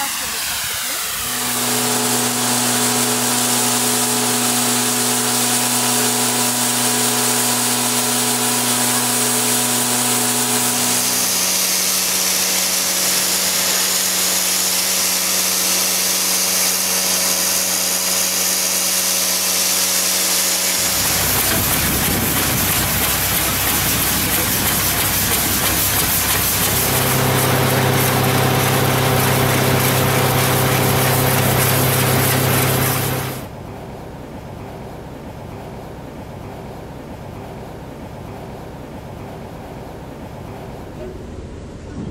Tá, tá. tá, tá.